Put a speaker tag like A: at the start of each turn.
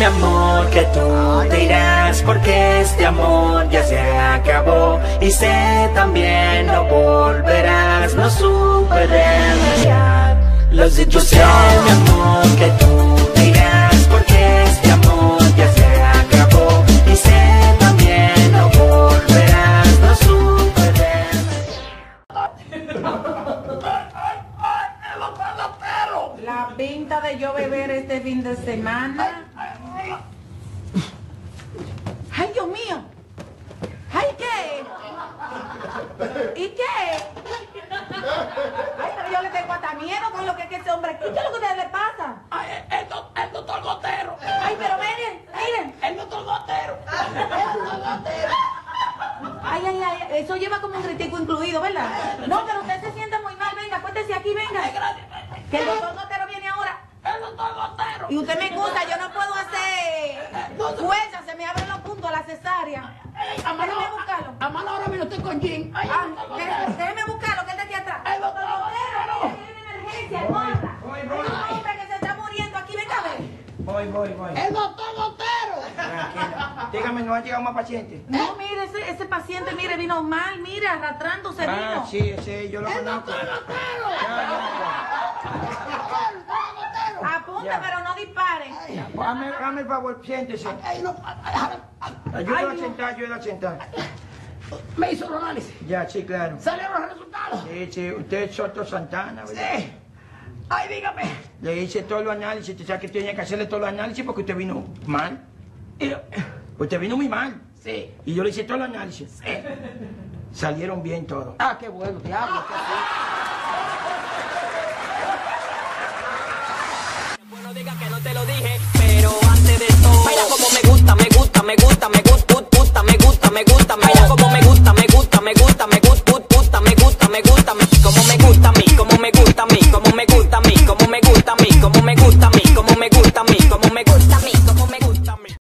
A: mi amor, que tú te irás porque este amor ya se acabó y sé también no volverás, no supe remediar dichos de mi amor, que tú te irás porque este amor ya se acabó y sé también no volverás, no supe remediar.
B: La pinta de yo beber este fin de semana. Ay, Dios mío. Ay, ¿qué? ¿Y qué? Ay, pero yo le tengo hasta miedo con lo que es ese hombre. ¿Y qué es lo que a ustedes le pasa?
C: Ay, el, do- el doctor Gotero.
B: Ay, pero miren, miren.
C: El doctor Gotero. El doctor Gotero.
B: Ay, ay, ay, eso lleva como un gritico incluido, ¿verdad? No, pero usted se siente muy mal. Venga, cuéntese aquí, venga.
C: Que el doctor
B: Gotero viene ahora.
C: El doctor Gotero. Y usted me excusa,
B: yo no puedo hacer fuerza, se me abren los puntos a la cesárea.
C: A mano, Déjeme
B: buscarlo.
C: a mano ahora mismo estoy con Jim. Ay, Ah, el doctor
B: déjeme, buscarlo, que él está aquí atrás. El doctor. Tiene emergencia. Hay
D: un
B: hombre que se está muriendo aquí, venga a ver.
D: Voy, voy, voy.
C: El doctor Gotero.
D: Tranquila. Dígame, ¿no han llegado más pacientes?
B: No, mire, ese, ese paciente, mire, vino mal, mire, arrastrándose Ah, vino.
D: sí, sí, yo lo El conozco. doctor
C: Gotero. Ya,
B: Apunte, Ya. pero no dispare.
C: ya.
D: Pues, Hazme, hazme el favor, siéntese.
C: Ay, no. Ayúdalo a
D: sentar, ayúdalo a sentar.
C: Me hizo los análisis.
D: Ya, sí, claro.
C: Salieron los resultados.
D: Sí, sí, usted es Soto Santana, ¿verdad? Sí.
C: Ay, dígame.
D: Le hice todos los análisis, usted sabe que tenía que hacerle todos los análisis porque usted vino mal. Y- Usted vino muy mal.
C: Sí.
D: Y yo le hice todos los análisis. Salieron bien todos.
C: Ah, qué bueno, diablo. qué Bueno,
A: me gusta, me gusta, me gusta, me gusta, me gusta, baila como me gusta, me gusta, me gusta, me gusta, gusta, me gusta, me gusta, como me gusta a mí, como me gusta a mí, como me gusta a mí, como me gusta a mí, como me gusta a mí.